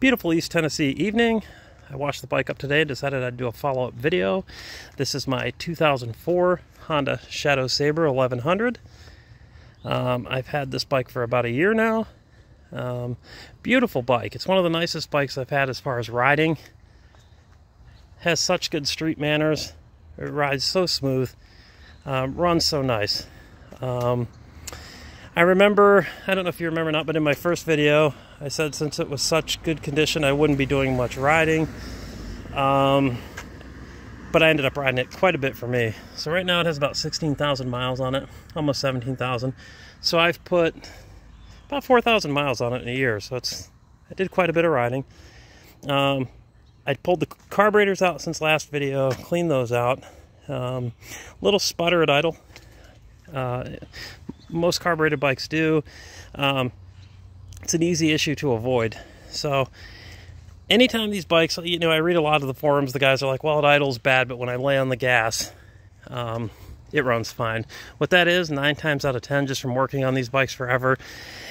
Beautiful East Tennessee evening. I washed the bike up today, decided I'd do a follow-up video. This is my 2004 Honda Shadow Sabre 1100. Um, I've had this bike for about a year now. Um, beautiful bike. It's one of the nicest bikes I've had as far as riding. Has such good street manners. It rides so smooth. Um, runs so nice. Um, I remember, I don't know if you remember or not, but in my first video, I said since it was such good condition, I wouldn't be doing much riding. Um, but I ended up riding it quite a bit for me. So right now it has about 16,000 miles on it, almost 17,000. So I've put about 4,000 miles on it in a year. So it's, I did quite a bit of riding. Um, I pulled the carburetors out since last video, cleaned those out. Um, little sputter at idle. Uh, most carbureted bikes do. Um, it's an easy issue to avoid. So anytime these bikes, you know, I read a lot of the forums, the guys are like, well, it idles bad, but when I lay on the gas, um, it runs fine. What that is, nine times out of 10, just from working on these bikes forever,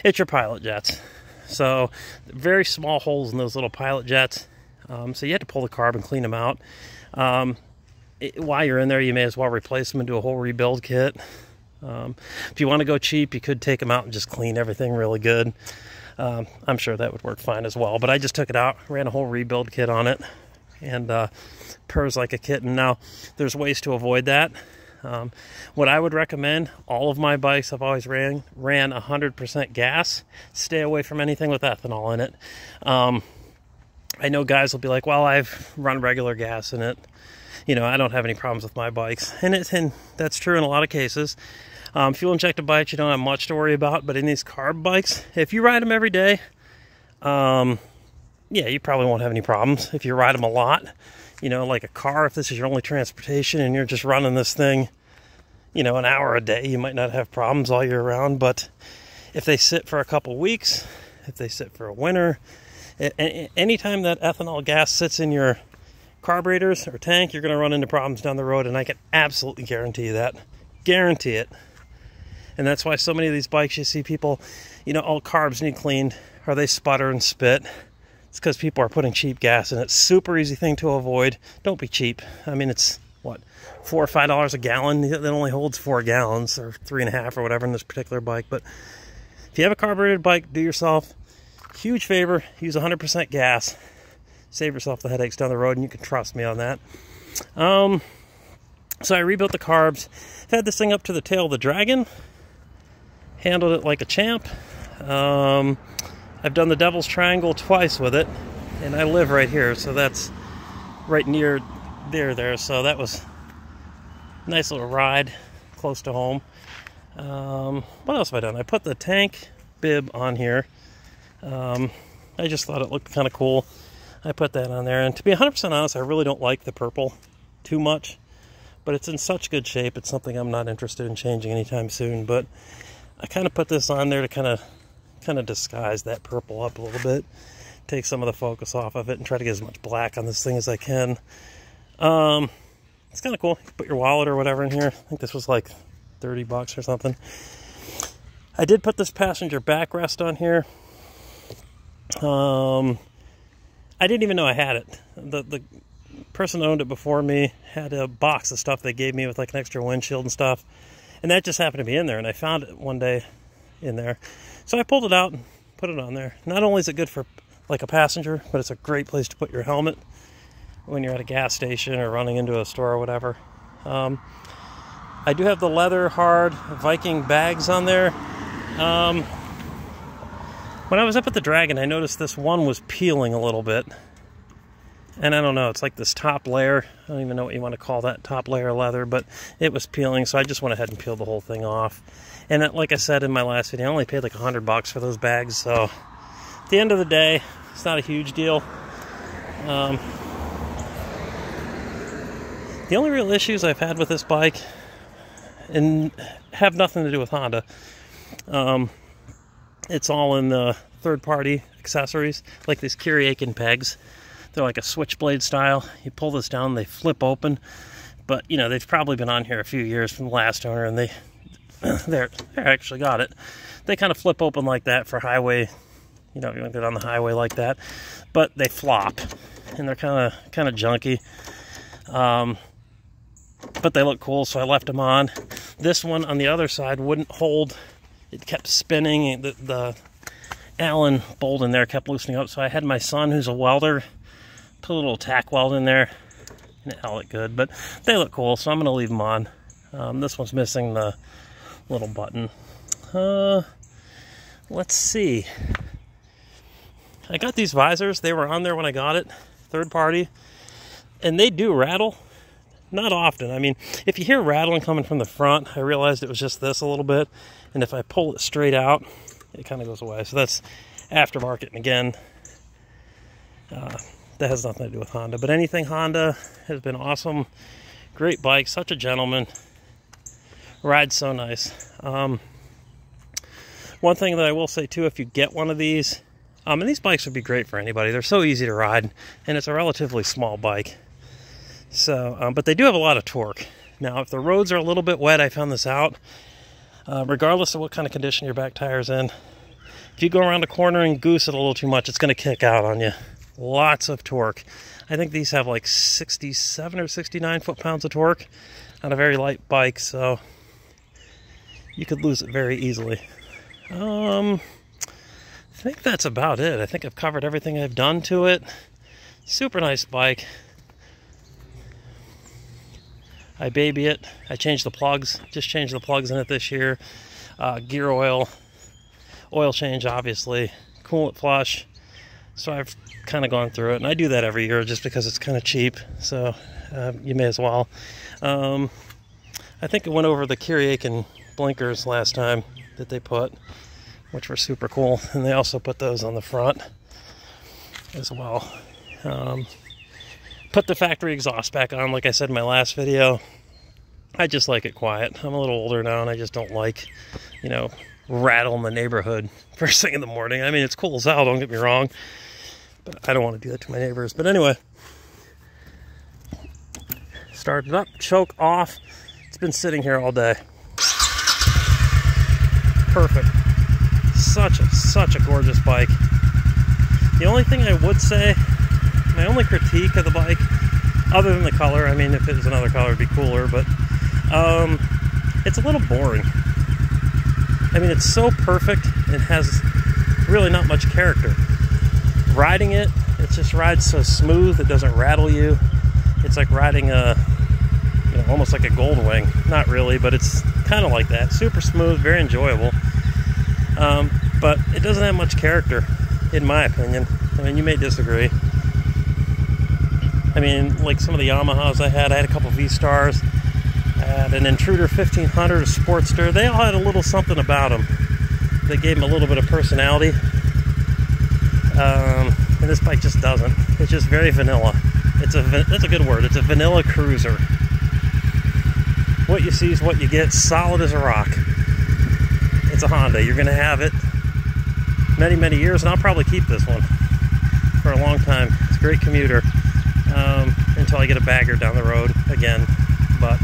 it's your pilot jets. So very small holes in those little pilot jets. Um, so you have to pull the carb and clean them out. Um, it, while you're in there, you may as well replace them and do a whole rebuild kit. Um, if you want to go cheap, you could take them out and just clean everything really good. Um, I'm sure that would work fine as well. But I just took it out, ran a whole rebuild kit on it, and uh, purrs like a kitten. Now, there's ways to avoid that. Um, what I would recommend, all of my bikes I've always ran ran 100% gas. Stay away from anything with ethanol in it. Um, I know guys will be like, well, I've run regular gas in it. You know, I don't have any problems with my bikes. And, it, and that's true in a lot of cases. Um, fuel injected bikes, you don't have much to worry about, but in these carb bikes, if you ride them every day, um, yeah, you probably won't have any problems. If you ride them a lot, you know, like a car, if this is your only transportation and you're just running this thing, you know, an hour a day, you might not have problems all year round. But if they sit for a couple weeks, if they sit for a winter, anytime that ethanol gas sits in your carburetors or tank, you're going to run into problems down the road, and I can absolutely guarantee you that. Guarantee it. And that's why so many of these bikes you see people, you know, all carbs need cleaned or they sputter and spit. It's because people are putting cheap gas in it. Super easy thing to avoid. Don't be cheap. I mean, it's what, four or five dollars a gallon? That only holds four gallons or three and a half or whatever in this particular bike. But if you have a carbureted bike, do yourself huge favor. Use 100% gas. Save yourself the headaches down the road, and you can trust me on that. Um, so I rebuilt the carbs. I've had this thing up to the tail of the Dragon handled it like a champ. Um, I've done the Devil's Triangle twice with it, and I live right here, so that's right near there, there. So that was nice little ride, close to home. Um, what else have I done? I put the tank bib on here. Um, I just thought it looked kind of cool. I put that on there, and to be 100% honest, I really don't like the purple too much, but it's in such good shape. It's something I'm not interested in changing anytime soon, but I kind of put this on there to kind of kind of disguise that purple up a little bit, take some of the focus off of it, and try to get as much black on this thing as I can. Um, it's kind of cool. Put your wallet or whatever in here. I think this was like 30 bucks or something. I did put this passenger backrest on here. Um, I didn't even know I had it. The the person owned it before me had a box of stuff they gave me with like an extra windshield and stuff and that just happened to be in there and I found it one day in there. So I pulled it out and put it on there. Not only is it good for like a passenger but it's a great place to put your helmet when you're at a gas station or running into a store or whatever. Um, I do have the leather hard Viking bags on there. Um, when I was up at the Dragon I noticed this one was peeling a little bit and I don't know, it's like this top layer. I don't even know what you want to call that top layer leather, but it was peeling, so I just went ahead and peeled the whole thing off. And it, like I said in my last video, I only paid like a hundred bucks for those bags, so at the end of the day, it's not a huge deal. Um, the only real issues I've had with this bike, and have nothing to do with Honda, um, it's all in the third-party accessories, like these Kuryakyn pegs. They're like a switchblade style. You pull this down, they flip open. But, you know, they've probably been on here a few years from the last owner, and they, they're, they actually got it. They kind of flip open like that for highway, you know, you want to get on the highway like that. But they flop, and they're kind of kind of junky. Um, but they look cool, so I left them on. This one on the other side wouldn't hold. It kept spinning. The, the Allen bolt in there kept loosening up, so I had my son, who's a welder, put a little tack weld in there, and it held it good. But they look cool, so I'm going to leave them on. Um, this one's missing the little button. Uh, let's see. I got these visors. They were on there when I got it, third party, and they do rattle. Not often. I mean, if you hear rattling coming from the front, I realized it was just this a little bit, and if I pull it straight out, it kind of goes away. So that's aftermarket, and again, uh, that has nothing to do with Honda. But anything Honda has been awesome. Great bike, such a gentleman. Rides so nice. Um, one thing that I will say too, if you get one of these, um, and these bikes would be great for anybody. They're so easy to ride, and it's a relatively small bike. So, um, but they do have a lot of torque. Now, if the roads are a little bit wet, I found this out. Uh, regardless of what kind of condition your back tire's in, if you go around a corner and goose it a little too much, it's going to kick out on you. Lots of torque. I think these have like 67 or 69 foot-pounds of torque on a very light bike, so you could lose it very easily. Um, I think that's about it. I think I've covered everything I've done to it. Super nice bike. I baby it. I changed the plugs. Just changed the plugs in it this year. Uh, gear oil, oil change, obviously, coolant flush. So I've kind of gone through it, and I do that every year just because it's kind of cheap. So uh, you may as well. Um, I think I went over the Kuryakyn blinkers last time that they put which were super cool. And they also put those on the front as well. Um, put the factory exhaust back on, like I said in my last video. I just like it quiet. I'm a little older now and I just don't like, you know, rattle in the neighborhood first thing in the morning. I mean, it's cool as hell, don't get me wrong. But I don't want to do that to my neighbors. But anyway, start it up, choke off. It's been sitting here all day. Perfect such a such a gorgeous bike. The only thing I would say, my only critique of the bike, other than the color, I mean, if it was another color, it'd be cooler, but um, it's a little boring. I mean, it's so perfect. It has really not much character. Riding it, it just rides so smooth. It doesn't rattle you. It's like riding a, you know, almost like a Goldwing. Not really, but it's kind of like that. Super smooth, very enjoyable. Um, but it doesn't have much character, in my opinion. I mean, you may disagree. I mean, like some of the Yamahas I had, I had a couple V Stars, I had an Intruder 1500, a Sportster. They all had a little something about them. They gave them a little bit of personality. Um, and this bike just doesn't. It's just very vanilla. It's a that's a good word. It's a vanilla cruiser. What you see is what you get. Solid as a rock it's a Honda. You're to have it many, many years, and I'll probably keep this one for a long time. It's a great commuter um, until I get a bagger down the road again. But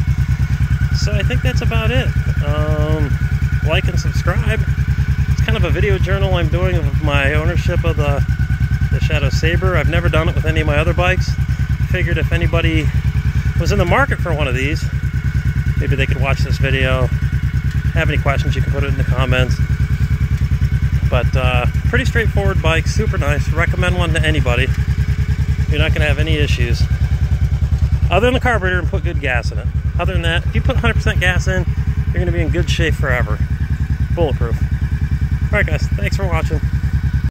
so I think that's about it. Um, like and subscribe. A video journal I'm doing of my ownership of the the Shadow Sabre. I've never done it with any of my other bikes. Figured if anybody was in the market for one of these, maybe they could watch this video have any questions, you can put it in the comments. But uh, pretty straightforward bike, super nice. Recommend one to anybody. You're not going to have any issues. Other than the carburetor and put good gas in it. Other than that, if you put 100% gas in, you're going to be in good shape forever. Bulletproof. Alright guys, thanks for watching.